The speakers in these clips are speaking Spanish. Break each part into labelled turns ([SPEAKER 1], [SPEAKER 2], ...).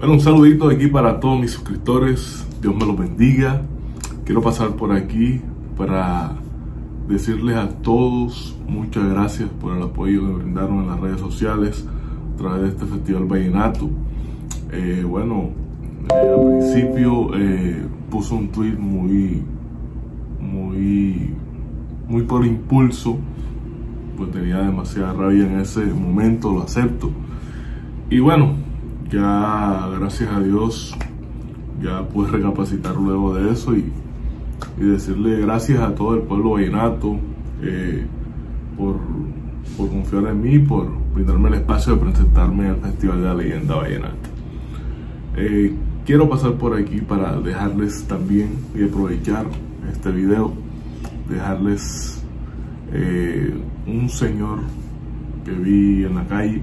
[SPEAKER 1] Bueno, un saludito aquí para todos mis suscriptores. Dios me los bendiga. Quiero pasar por aquí para decirles a todos muchas gracias por el apoyo que brindaron en las redes sociales a través de este Festival Vallenato. Eh, bueno, eh, al principio eh, puso un tweet muy, muy, muy por impulso, pues tenía demasiada rabia en ese momento, lo acepto. Y bueno, ya gracias a Dios ya pude recapacitar luego de eso y, y decirle gracias a todo el pueblo vallenato eh, por, por, confiar en mí, por brindarme el espacio de presentarme al Festival de la Leyenda Vallenata. Eh, quiero pasar por aquí para dejarles también y aprovechar este video, dejarles eh, un señor que vi en la calle,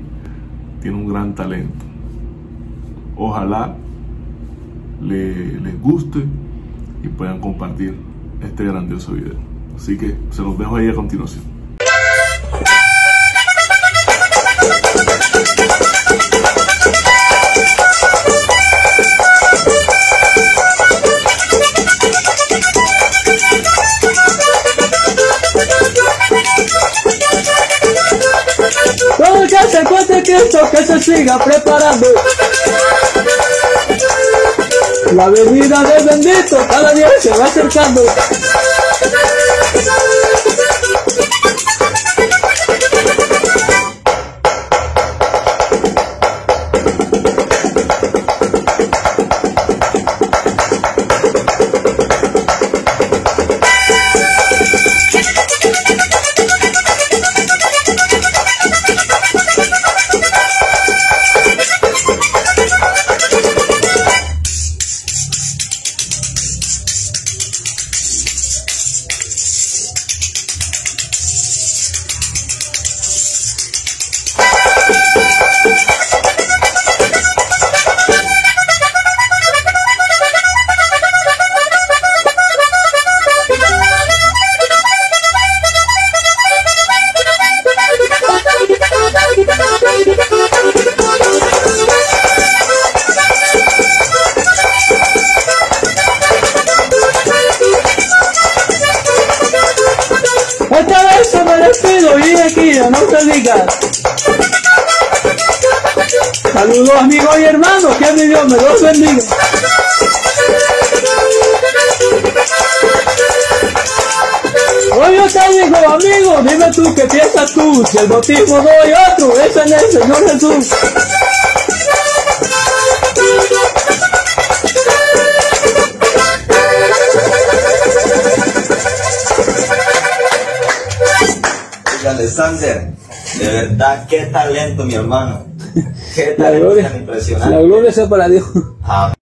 [SPEAKER 1] tiene un gran talento. Ojalá le, les guste y puedan compartir este grandioso video. Así que se los dejo ahí a continuación.
[SPEAKER 2] Se encuentre Cristo que se siga preparando. La venida del bendito cada día se va acercando. Te digas. Saludos amigos y hermanos, que mi Dios me los bendiga. Hoy yo te digo amigo, dime tú qué piensas tú, si el bautismo doy otro, es en el Señor Jesús.
[SPEAKER 3] Alexander, de verdad, qué talento, mi hermano. Qué
[SPEAKER 2] La
[SPEAKER 3] talento
[SPEAKER 2] gloria,
[SPEAKER 3] tan impresionante.
[SPEAKER 2] la gloria sea para Dios.
[SPEAKER 3] Amén.